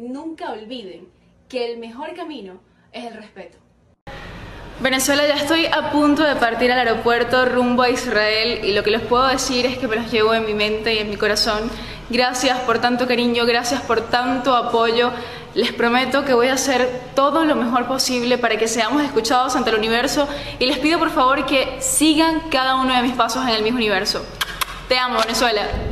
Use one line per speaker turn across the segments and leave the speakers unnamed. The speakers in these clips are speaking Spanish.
nunca olviden que el mejor camino es el respeto.
Venezuela, ya estoy a punto de partir al aeropuerto rumbo a Israel y lo que les puedo decir es que me los llevo en mi mente y en mi corazón. Gracias por tanto cariño, gracias por tanto apoyo. Les prometo que voy a hacer todo lo mejor posible para que seamos escuchados ante el universo y les pido por favor que sigan cada uno de mis pasos en el mismo universo. Te amo, Venezuela.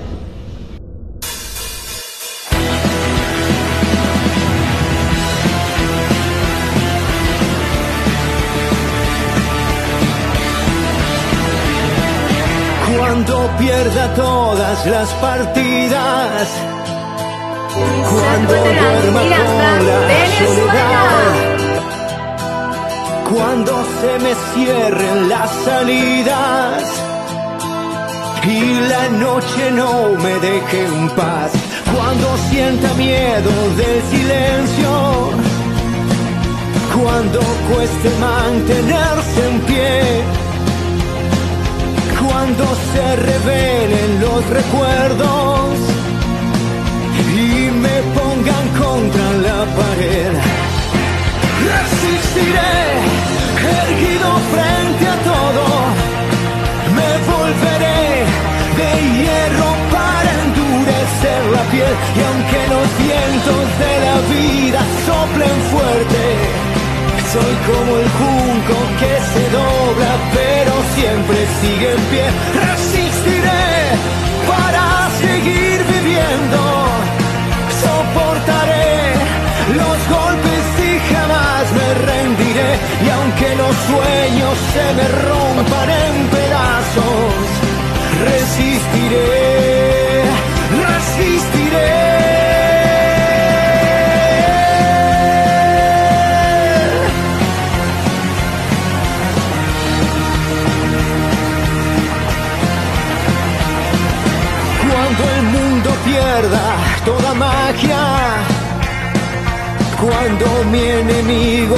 Cuando pierda todas las partidas, cuando duerma con la soledad, cuando se me cierren las salidas. Y la noche no me deje en paz, cuando sienta miedo del silencio, cuando cueste mantenerse y me pongan contra la pared. Resistiré, erguido frente a todo, me volveré de hierro para endurecer la piel y aunque los vientos de la vida soplen fuerte, soy como el junco que se dobla, pero siempre sigue en pie. Y aunque los sueños se me rompan en pedazos, resistiré, resistiré. toda magia. Cuando mi enemigo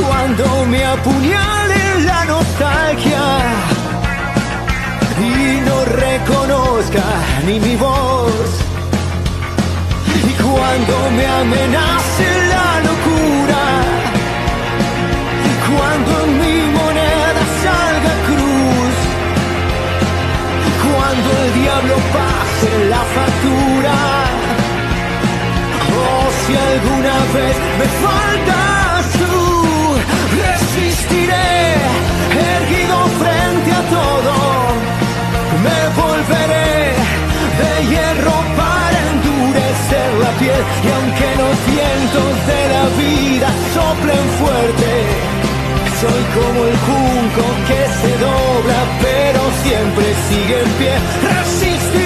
cuando me apuñale la nostalgia y no reconozca ni mi voz, y cuando me amenace la locura, cuando en mi moneda salga cruz cuando el diablo pase la factura. Si alguna vez me faltas tú, resistiré, erguido frente a todo. Me volveré de hierro para endurecer la piel y aunque los vientos de la vida soplen fuerte soy como el junco que se dobla, pero siempre sigue en pie. Resistiré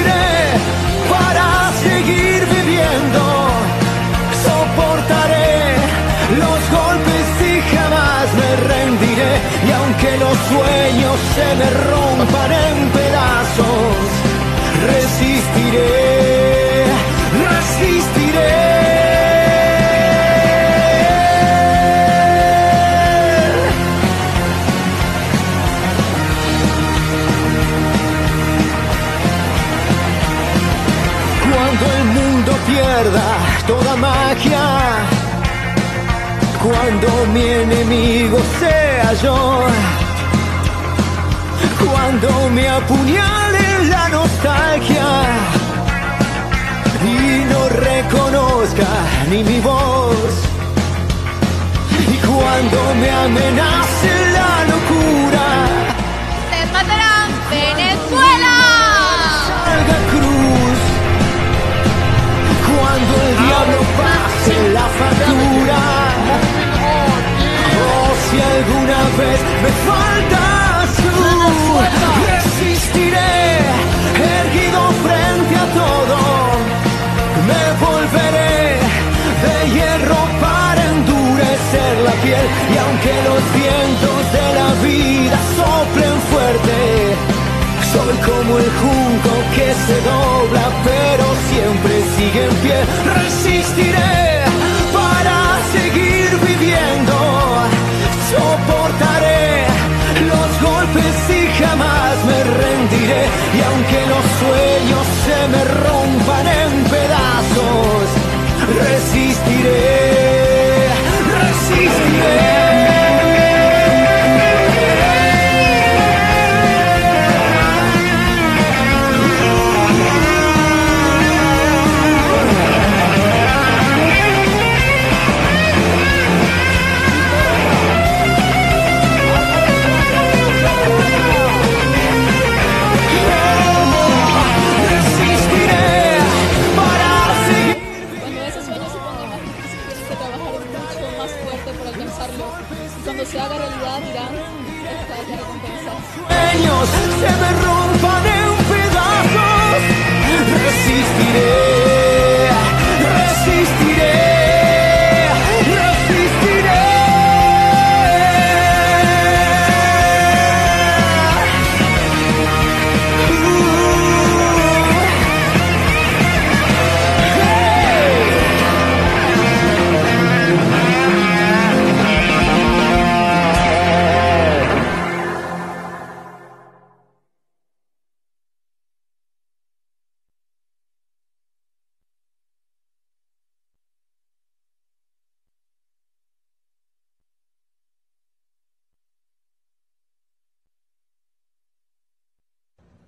se me rompan en pedazos, resistiré, resistiré. toda magia. Cuando mi enemigo sea yo, cuando me apuñale la nostalgia y no reconozca ni mi voz, y cuando me amenace la locura,
¡Se matarán Venezuela!
salga cruz cuando el diablo pase la factura. Oh, si alguna vez me faltas el junco que se dobla, pero siempre sigue en pie. Resistiré para seguir viviendo. Soportaré los golpes y jamás me rendiré. Y aunque los sueños se me rompan en Sueños se me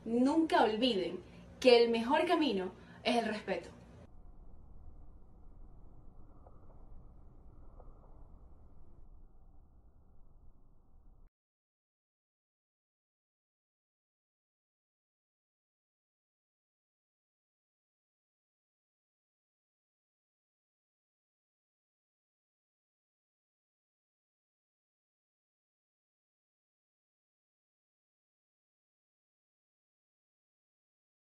nunca olviden que el mejor camino es el respeto.